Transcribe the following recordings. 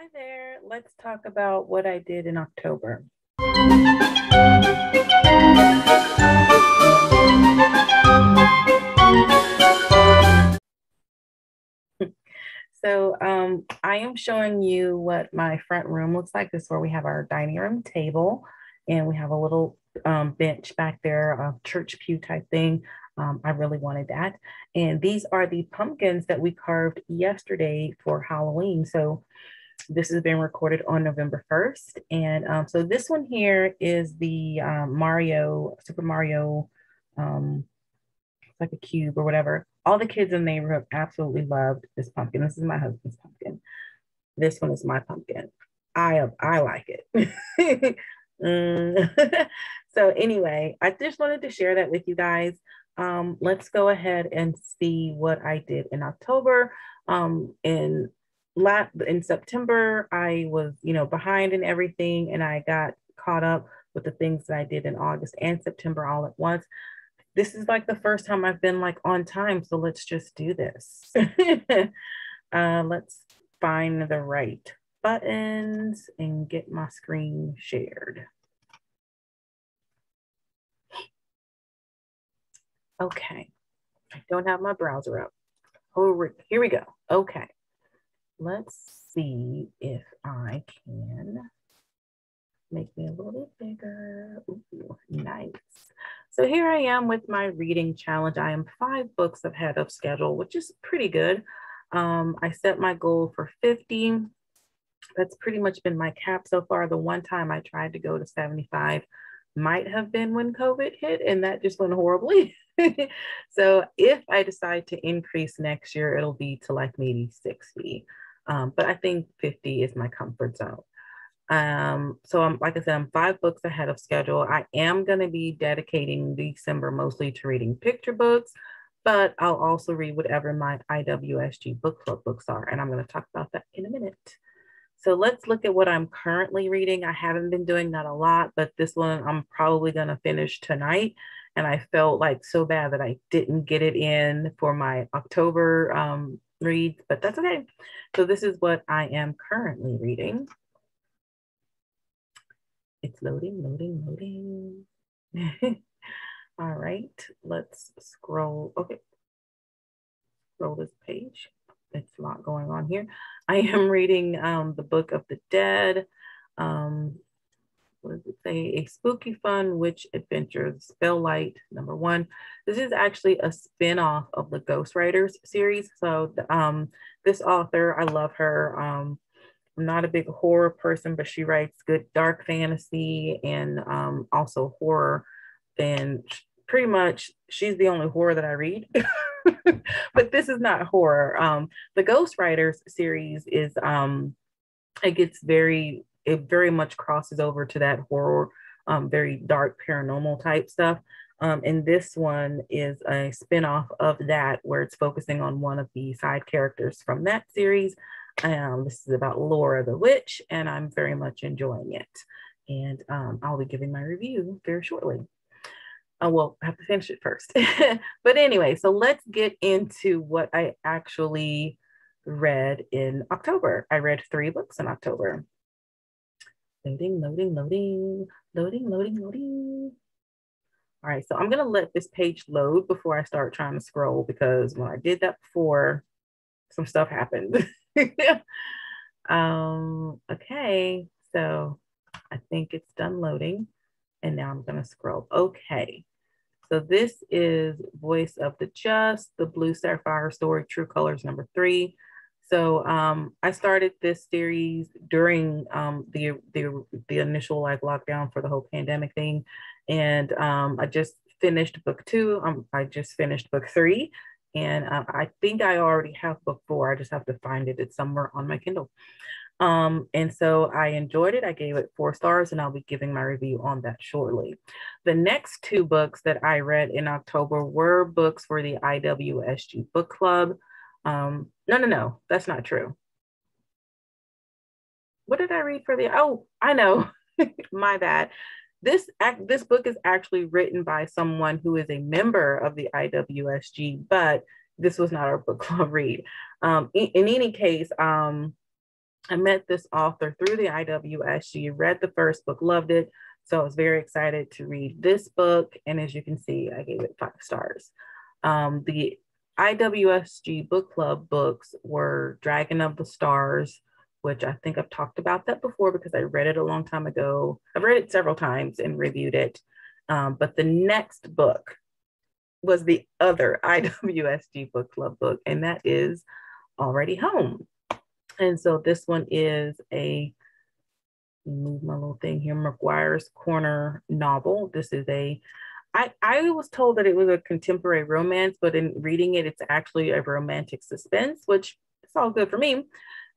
Hi there. Let's talk about what I did in October. So um, I am showing you what my front room looks like. This is where we have our dining room table and we have a little um, bench back there, a church pew type thing. Um, I really wanted that. And these are the pumpkins that we carved yesterday for Halloween. So this has been recorded on November 1st. And um, so this one here is the um, Mario, Super Mario, um, like a cube or whatever. All the kids in the neighborhood absolutely loved this pumpkin. This is my husband's pumpkin. This one is my pumpkin. I I like it. mm. so anyway, I just wanted to share that with you guys. Um, let's go ahead and see what I did in October. Um, in in September, I was, you know, behind in everything and I got caught up with the things that I did in August and September all at once. This is like the first time I've been like on time. So let's just do this. uh, let's find the right buttons and get my screen shared. Okay, I don't have my browser up. Oh, here we go. Okay, let's see if I can make me a little bit bigger. Ooh, nice. So here I am with my reading challenge. I am five books ahead of schedule, which is pretty good. Um, I set my goal for 50. That's pretty much been my cap so far. The one time I tried to go to 75 might have been when COVID hit, and that just went horribly. so if I decide to increase next year, it'll be to like maybe 60. Um, but I think 50 is my comfort zone. Um, so I'm like I said, I'm five books ahead of schedule. I am going to be dedicating December mostly to reading picture books, but I'll also read whatever my IWSG book club books are. And I'm going to talk about that in a minute. So let's look at what I'm currently reading. I haven't been doing that a lot, but this one I'm probably going to finish tonight. And I felt like so bad that I didn't get it in for my October um, reads, but that's okay. So this is what I am currently reading. It's loading, loading, loading. All right, let's scroll. Okay, scroll this page. It's a lot going on here. I am reading um, the Book of the Dead. Um, what does it say? A spooky fun witch adventures, Spelllight number one. This is actually a spin-off of the Ghostwriters series. So um, this author, I love her. Um, I'm not a big horror person, but she writes good dark fantasy and um, also horror. And pretty much she's the only horror that I read. but this is not horror. Um, the Ghostwriters series is um, it gets very it very much crosses over to that horror, um, very dark paranormal type stuff. Um, and this one is a spinoff of that where it's focusing on one of the side characters from that series. Um, this is about Laura the Witch, and I'm very much enjoying it. And um, I'll be giving my review very shortly. Uh, well, I have to finish it first. but anyway, so let's get into what I actually read in October. I read three books in October. Loading, loading, loading, loading, loading, loading. All right, so I'm gonna let this page load before I start trying to scroll because when I did that before, some stuff happened. um, okay, so I think it's done loading. And now I'm gonna scroll. Okay, so this is Voice of the Just, the Blue Sapphire Story, True Colors number three. So um, I started this series during um, the, the the initial like lockdown for the whole pandemic thing, and um, I just finished book two. Um, I just finished book three, and uh, I think I already have book four. I just have to find it. It's somewhere on my Kindle. Um, and so I enjoyed it. I gave it four stars, and I'll be giving my review on that shortly. The next two books that I read in October were books for the IWSG Book Club. Um, no, no, no, that's not true. What did I read for the? Oh, I know, my bad. This act, this book is actually written by someone who is a member of the IWSG, but this was not our book club read. Um, in, in any case, um, I met this author through the IWSG, read the first book, loved it. So I was very excited to read this book. And as you can see, I gave it five stars. Um, the IWSG book club books were Dragon of the Stars, which I think I've talked about that before because I read it a long time ago. I've read it several times and reviewed it. Um, but the next book was the other IWSG book club book, and that is Already Home. And so this one is a move my little thing here, Maguire's Corner novel. This is a I, I was told that it was a contemporary romance, but in reading it, it's actually a romantic suspense, which is all good for me.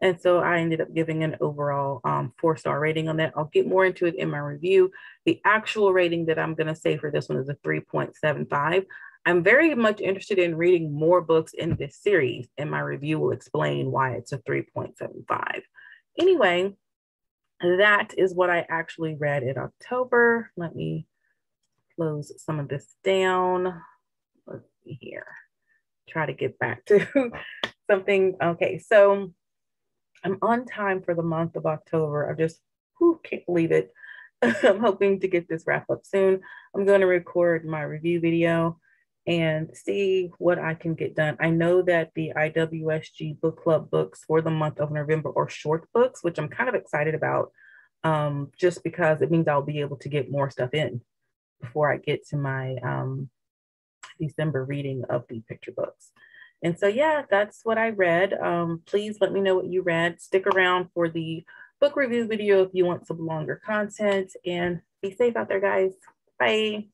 And so I ended up giving an overall um, four star rating on that. I'll get more into it in my review. The actual rating that I'm going to say for this one is a 3.75. I'm very much interested in reading more books in this series, and my review will explain why it's a 3.75. Anyway, that is what I actually read in October. Let me close some of this down. Let's see here. Try to get back to something. Okay, so I'm on time for the month of October. I just whew, can't believe it. I'm hoping to get this wrap up soon. I'm going to record my review video and see what I can get done. I know that the IWSG book club books for the month of November are short books, which I'm kind of excited about um, just because it means I'll be able to get more stuff in before I get to my um, December reading of the picture books. And so, yeah, that's what I read. Um, please let me know what you read. Stick around for the book review video if you want some longer content and be safe out there, guys. Bye.